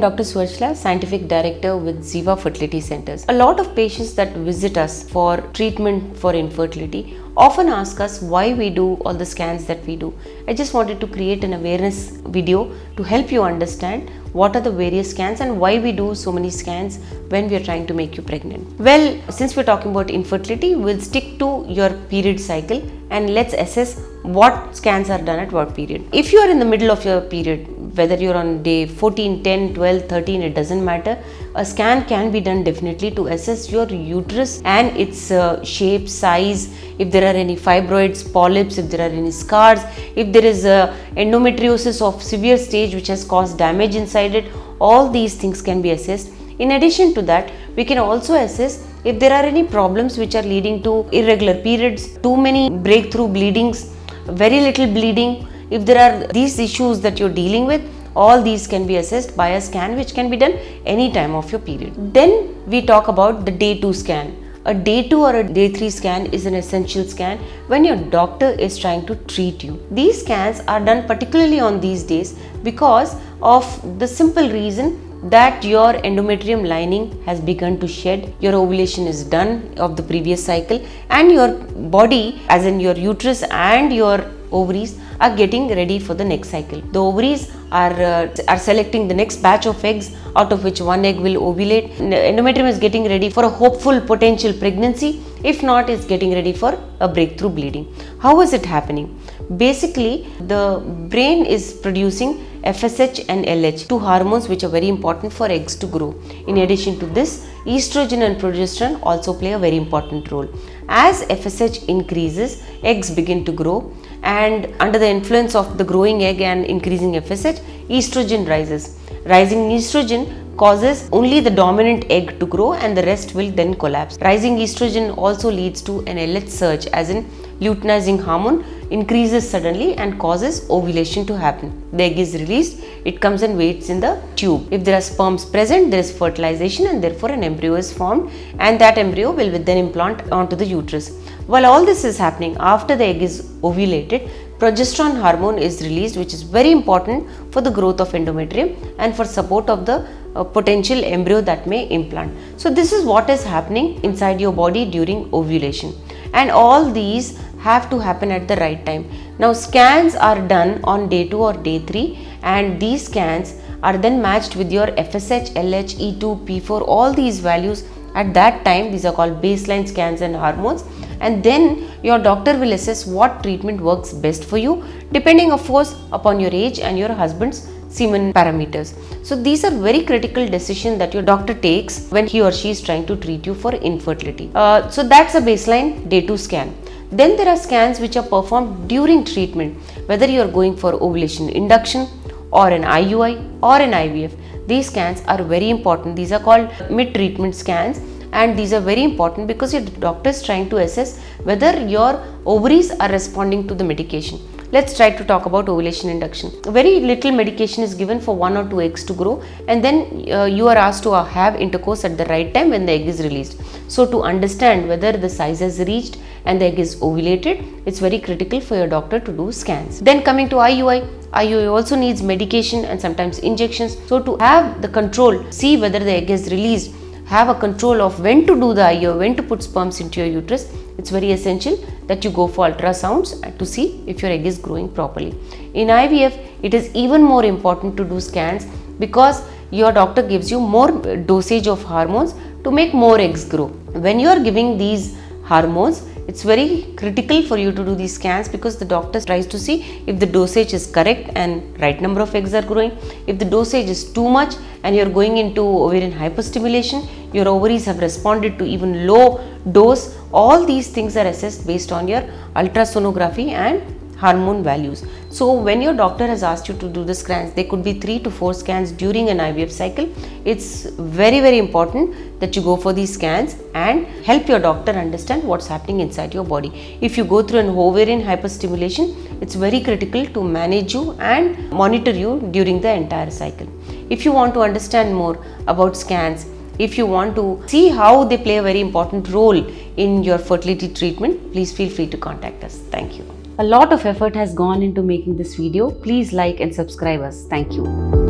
Dr. Suvarchala, Scientific Director with Ziva Fertility Centers. A lot of patients that visit us for treatment for infertility often ask us why we do all the scans that we do. I just wanted to create an awareness video to help you understand what are the various scans and why we do so many scans when we are trying to make you pregnant. Well, since we're talking about infertility, we'll stick to your period cycle and let's assess what scans are done at what period. If you are in the middle of your period, whether you're on day 14, 10, 12, 13, it doesn't matter. A scan can be done definitely to assess your uterus and its uh, shape, size, if there are any fibroids, polyps, if there are any scars, if there is a endometriosis of severe stage which has caused damage inside it, all these things can be assessed. In addition to that, we can also assess if there are any problems which are leading to irregular periods, too many breakthrough bleedings, very little bleeding, if there are these issues that you're dealing with, all these can be assessed by a scan which can be done any time of your period. Then we talk about the day 2 scan. A day 2 or a day 3 scan is an essential scan when your doctor is trying to treat you. These scans are done particularly on these days because of the simple reason that your endometrium lining has begun to shed, your ovulation is done of the previous cycle and your body as in your uterus and your ovaries are getting ready for the next cycle. The ovaries are, uh, are selecting the next batch of eggs out of which one egg will ovulate. Endometrium is getting ready for a hopeful potential pregnancy. If not, it's getting ready for a breakthrough bleeding. How is it happening? Basically, the brain is producing FSH and LH, two hormones which are very important for eggs to grow. In addition to this, estrogen and progesterone also play a very important role. As FSH increases, eggs begin to grow and under the influence of the growing egg and increasing FSH, estrogen rises. Rising estrogen causes only the dominant egg to grow and the rest will then collapse. Rising estrogen also leads to an LH surge as in luteinizing hormone increases suddenly and causes ovulation to happen. The egg is released, it comes and waits in the tube. If there are sperms present, there is fertilization and therefore an embryo is formed and that embryo will then implant onto the uterus. While all this is happening, after the egg is ovulated, progesterone hormone is released which is very important for the growth of endometrium and for support of the uh, potential embryo that may implant. So this is what is happening inside your body during ovulation and all these have to happen at the right time. Now scans are done on day 2 or day 3 and these scans are then matched with your FSH, LH, E2, P4 all these values at that time these are called baseline scans and hormones and then your doctor will assess what treatment works best for you depending of course upon your age and your husband's semen parameters. So these are very critical decisions that your doctor takes when he or she is trying to treat you for infertility. Uh, so that's a baseline day 2 scan. Then there are scans which are performed during treatment whether you are going for ovulation induction or an IUI or an IVF. These scans are very important. These are called mid-treatment scans and these are very important because your doctor is trying to assess whether your ovaries are responding to the medication. Let's try to talk about ovulation induction. Very little medication is given for one or two eggs to grow and then uh, you are asked to have intercourse at the right time when the egg is released. So to understand whether the size has reached and the egg is ovulated, it's very critical for your doctor to do scans. Then coming to IUI, IUI also needs medication and sometimes injections. So to have the control, see whether the egg is released have a control of when to do the IUI, when to put sperms into your uterus, it's very essential that you go for ultrasounds to see if your egg is growing properly. In IVF, it is even more important to do scans because your doctor gives you more dosage of hormones to make more eggs grow. When you are giving these hormones, it's very critical for you to do these scans because the doctor tries to see if the dosage is correct and right number of eggs are growing. If the dosage is too much and you're going into ovarian hyperstimulation, your ovaries have responded to even low dose, all these things are assessed based on your ultrasonography and hormone values. So when your doctor has asked you to do the scans, there could be 3 to 4 scans during an IVF cycle. It's very very important that you go for these scans and help your doctor understand what's happening inside your body. If you go through an ovarian hyperstimulation, it's very critical to manage you and monitor you during the entire cycle. If you want to understand more about scans, if you want to see how they play a very important role in your fertility treatment, please feel free to contact us. Thank you. A lot of effort has gone into making this video. Please like and subscribe us. Thank you.